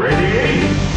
Radiate!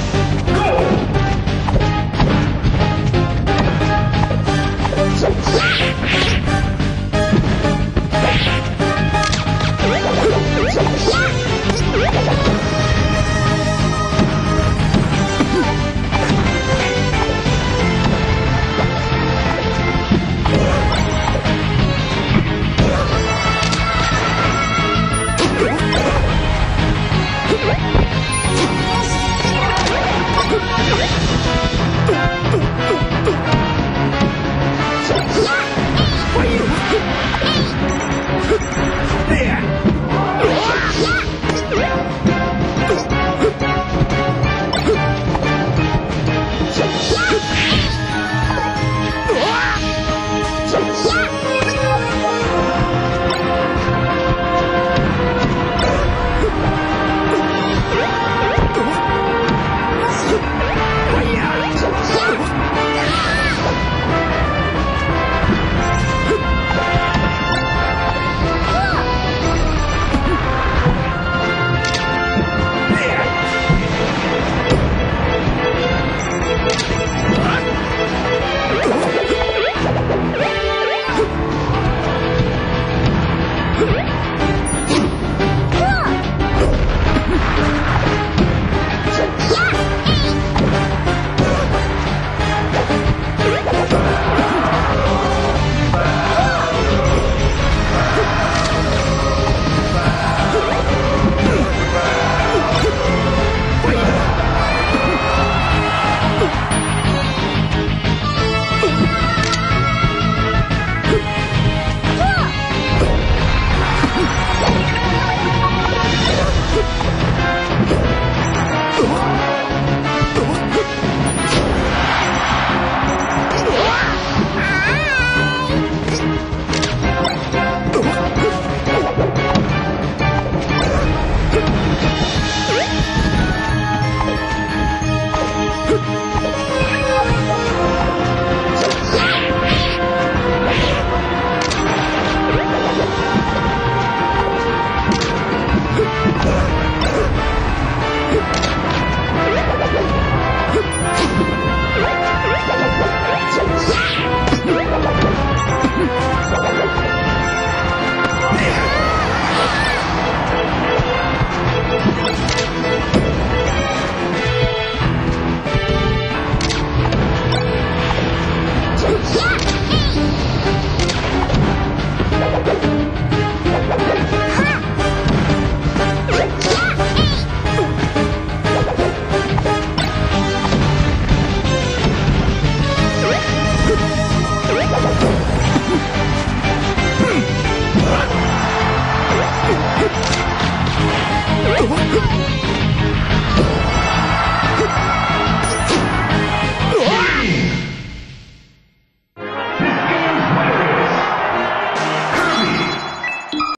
う わ Hey!